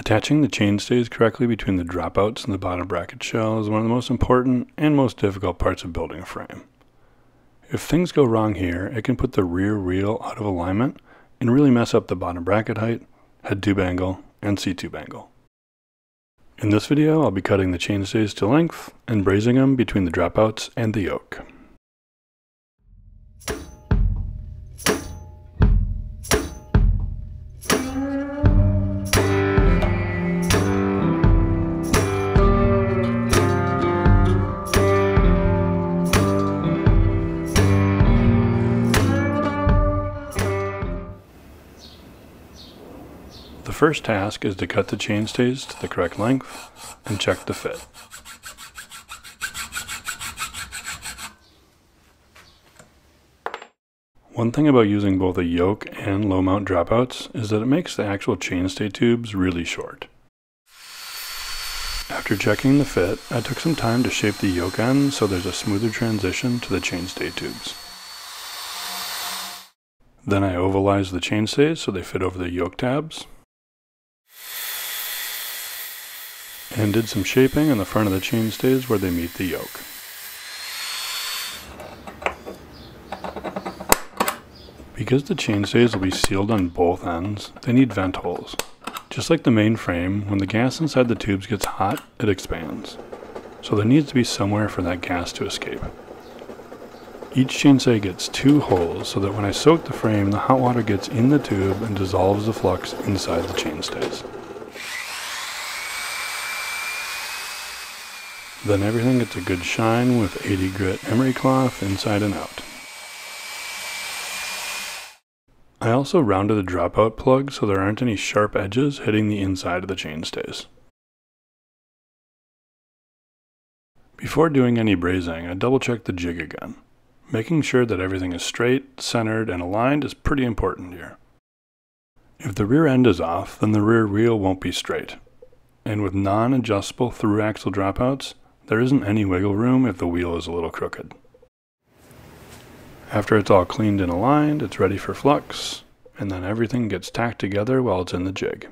Attaching the chainstays correctly between the dropouts and the bottom bracket shell is one of the most important and most difficult parts of building a frame. If things go wrong here, it can put the rear wheel out of alignment and really mess up the bottom bracket height, head tube angle, and seat tube angle. In this video, I'll be cutting the chainstays to length and brazing them between the dropouts and the yoke. First task is to cut the chainstays to the correct length and check the fit. One thing about using both a yoke and low mount dropouts is that it makes the actual chainstay tubes really short. After checking the fit, I took some time to shape the yoke end so there's a smoother transition to the chainstay tubes. Then I ovalized the chainstays so they fit over the yoke tabs. And did some shaping on the front of the chainstays where they meet the yoke. Because the chainstays will be sealed on both ends, they need vent holes. Just like the main frame, when the gas inside the tubes gets hot, it expands. So there needs to be somewhere for that gas to escape. Each chainstay gets two holes so that when I soak the frame, the hot water gets in the tube and dissolves the flux inside the chainstays. Then everything gets a good shine with 80 grit emery cloth inside and out. I also rounded the dropout plug so there aren't any sharp edges hitting the inside of the chainstays. Before doing any brazing, I double check the jig again. Making sure that everything is straight, centered, and aligned is pretty important here. If the rear end is off, then the rear wheel won't be straight. And with non-adjustable through axle dropouts, there isn't any wiggle room if the wheel is a little crooked. After it's all cleaned and aligned, it's ready for flux, and then everything gets tacked together while it's in the jig.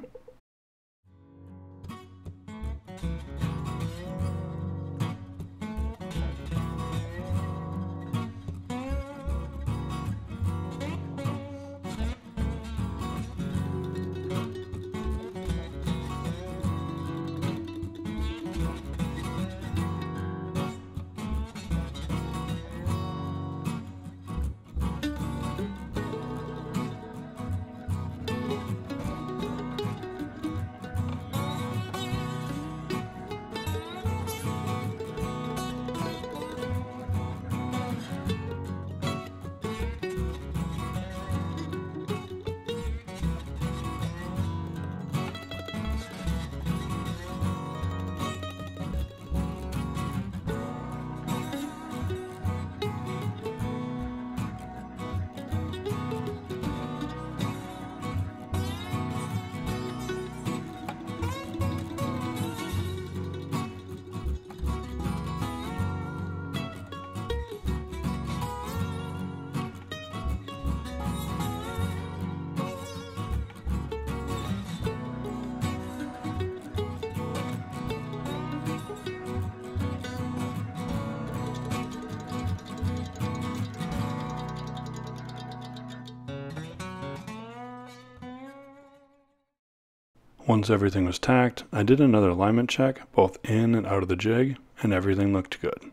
Once everything was tacked, I did another alignment check, both in and out of the jig, and everything looked good.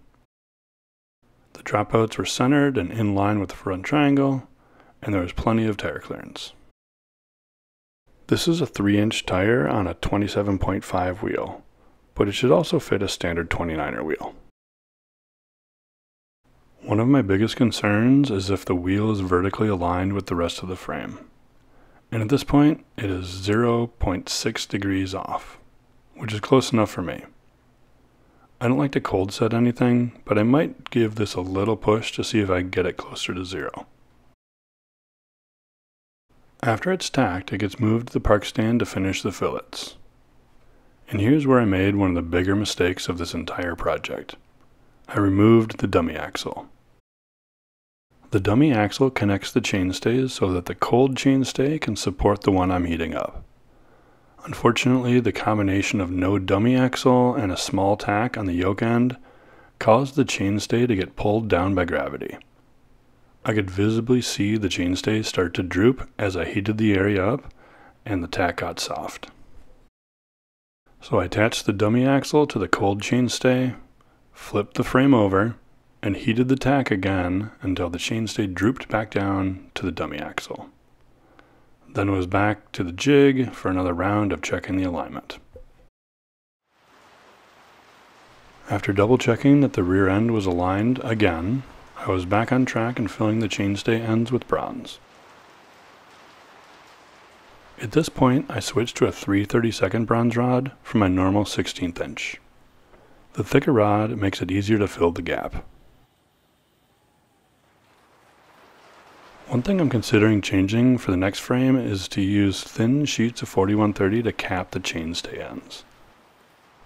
The dropouts were centered and in line with the front triangle, and there was plenty of tire clearance. This is a 3 inch tire on a 27.5 wheel, but it should also fit a standard 29er wheel. One of my biggest concerns is if the wheel is vertically aligned with the rest of the frame. And at this point, it is 0.6 degrees off, which is close enough for me. I don't like to cold set anything, but I might give this a little push to see if I can get it closer to zero. After it's tacked, it gets moved to the park stand to finish the fillets. And here's where I made one of the bigger mistakes of this entire project. I removed the dummy axle. The dummy axle connects the chainstays so that the cold chainstay can support the one I'm heating up. Unfortunately, the combination of no dummy axle and a small tack on the yoke end caused the chainstay to get pulled down by gravity. I could visibly see the chainstay start to droop as I heated the area up and the tack got soft. So I attached the dummy axle to the cold chainstay, flipped the frame over, and heated the tack again until the chainstay drooped back down to the dummy axle. Then was back to the jig for another round of checking the alignment. After double checking that the rear end was aligned again, I was back on track and filling the chainstay ends with bronze. At this point, I switched to a 332nd bronze rod from my normal 16th inch. The thicker rod makes it easier to fill the gap. One thing I'm considering changing for the next frame is to use thin sheets of 4130 to cap the chainstay ends.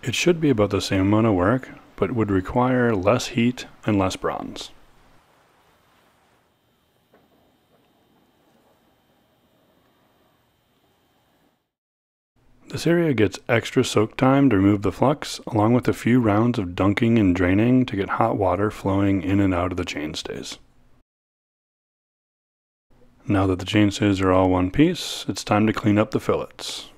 It should be about the same amount of work, but would require less heat and less bronze. This area gets extra soak time to remove the flux, along with a few rounds of dunking and draining to get hot water flowing in and out of the chainstays. Now that the chainstays are all one piece, it's time to clean up the fillets.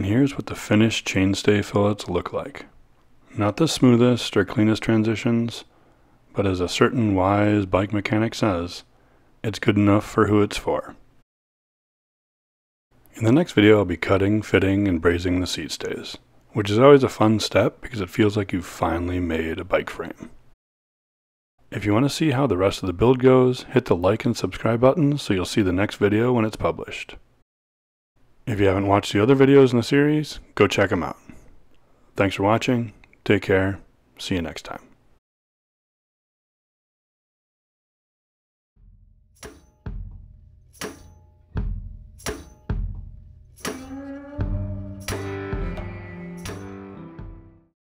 And here's what the finished chainstay fillets look like. Not the smoothest or cleanest transitions, but as a certain wise bike mechanic says, it's good enough for who it's for. In the next video I'll be cutting, fitting, and brazing the seat stays, which is always a fun step because it feels like you've finally made a bike frame. If you want to see how the rest of the build goes, hit the like and subscribe button so you'll see the next video when it's published. If you haven't watched the other videos in the series, go check them out. Thanks for watching. Take care. See you next time.